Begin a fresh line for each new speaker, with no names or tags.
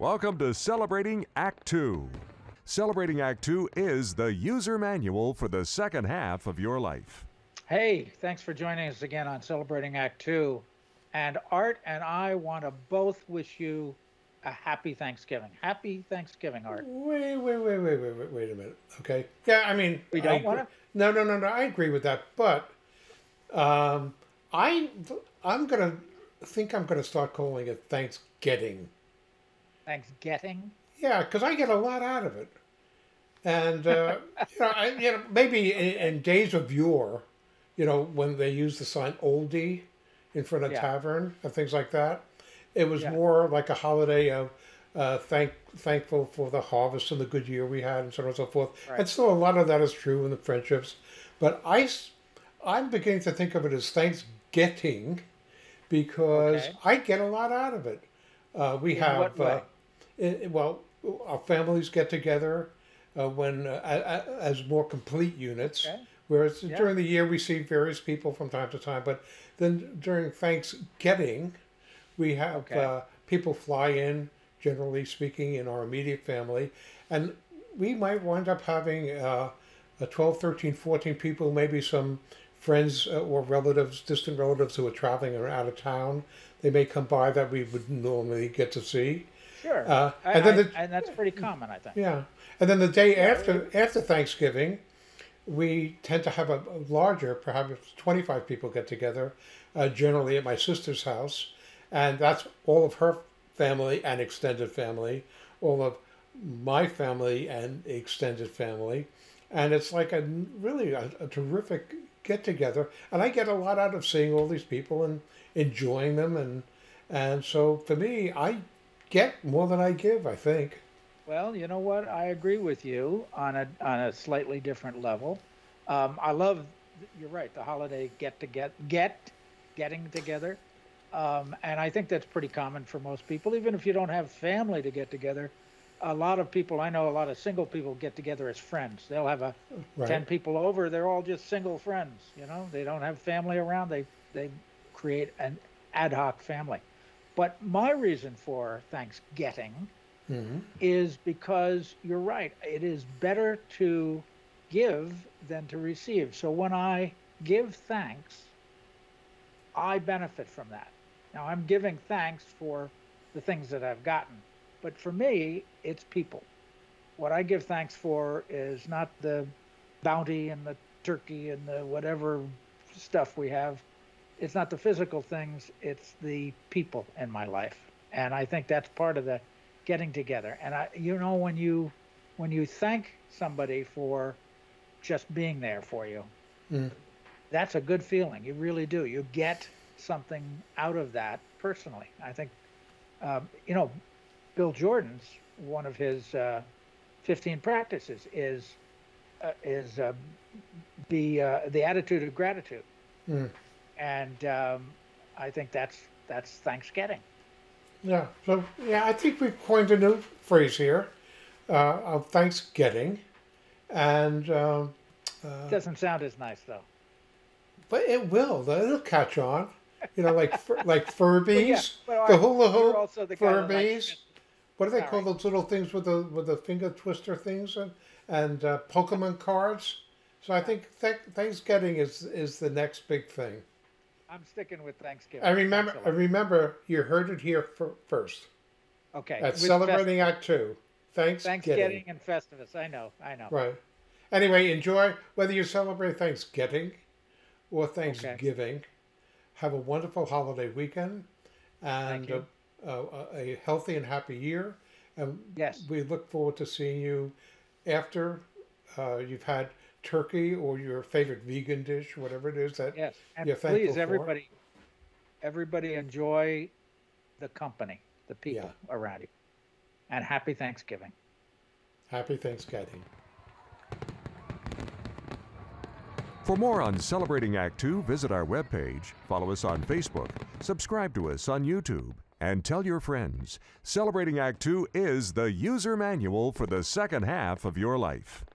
Welcome to Celebrating Act Two. Celebrating Act Two is the user manual for the second half of your life.
Hey, thanks for joining us again on Celebrating Act Two. And Art and I want to both wish you a happy Thanksgiving. Happy Thanksgiving, Art.
Wait, wait, wait, wait, wait, wait, wait a minute. Okay. Yeah, I mean,
We don't wanna?
No, no, no, no. I agree with that, but um, I, I'm gonna think I'm gonna start calling it Thanksgiving.
Thanks getting.
Yeah, because I get a lot out of it, and uh, you know, I, you know, maybe in, in days of yore, you know, when they used the sign "oldie" in front of
Yeah.
tavern and things like that, it was
Yeah.
more like a holiday of uh, thank thankful for the harvest and the good year we had, and so on and so forth.
Right.
And still, a lot of that is true in the friendships, but I, I'm beginning to think of it as ThanksGETTING because
Okay.
I get a lot out of it. Uh, we
In
have. It, well, our families get together uh, when uh, as more complete units.
Okay.
Whereas
Yeah.
during the year we see various people from time to time, but then during Thanksgiving, we have
Okay.
uh, people fly in. Generally speaking, in our immediate family, and we might wind up having uh, a 12, 13, 14 people, maybe some friends uh, or relatives, distant relatives who are traveling or out of town. They may come by that we would normally get to see.
Sure.
Uh,
I-
and then
I- and that's pretty common, I think.
Yeah, and then the day after after Thanksgiving, we tend to have a, larger, perhaps twenty five people get together, uh, generally at my sister's house, and that's all of her family and extended family, all of my family and extended family, and it's like a really a, a terrific get together, and I get a lot out of seeing all these people and enjoying them, and and so for me, I get more than I give, I think.
Well, you know what? I agree with you on a on a slightly different level. Um, I love. You're right. The holiday get to get get getting together, um, and I think that's pretty common for most people. Even if you don't have family to get together, a lot of people I know, a lot of single people get together as friends. They'll have a
Right.
ten people over. They're all just single friends. You know, they don't have family around. They they create an ad hoc family. But my reason for Thanksgiving
Mhm.
is because you're right. It is better to give than to receive. So when I give thanks, I benefit from that. Now I'm giving thanks for the things that I've gotten, but for me, it's people. What I give thanks for is not the bounty and the turkey and the whatever stuff we have. It's not the physical things, it's the people in my life. And I think that's part of the getting together. And I you know when you when you thank somebody for just being there for you,
Mm.
that's a good feeling. You really do. You get something out of that personally. I think, um, you know, Bill Jordan's one of his uh, 15 practices is uh, is uh, the uh, the attitude of gratitude,
Mm.
And um, I think that's that's ThanksGETTING.
Yeah. So yeah, I think we've coined a new phrase here uh, of ThanksGETTING, and um, uh,
Doesn't sound as nice though.
but it will. It'll catch on. You know, like like Furbies,
well,
the hula hoop
also the guy that likes
Furbies. What do they call those little things with the with the finger twister things and and uh, Pokemon cards? So I think th- Thanksgiving is is the next big thing.
I'm sticking with Thanksgiving.
I remember. I remember you heard it here fir- first.
Okay.
At
with
celebrating Act Two,
Fest-
Thanksgiving.
Thanksgiving and Festivus. I know. I know.
Right. Anyway, enjoy whether you celebrate Thanksgiving or ThanksGETTING. Okay. Have a wonderful holiday weekend and a, a, a healthy and happy year. And
Yes.
we look forward to seeing you after uh, you've had turkey or your favorite vegan dish, whatever it is that
Yes. And
you're thankful
please,
for.
everybody, everybody enjoy the company, the people around you, and happy Thanksgiving.
happy Thanksgiving.
For more on Celebrating Act Two, visit our webpage, follow us on Facebook, subscribe to us on YouTube, and tell your friends. Celebrating Act Two is the user manual for the second half of your life.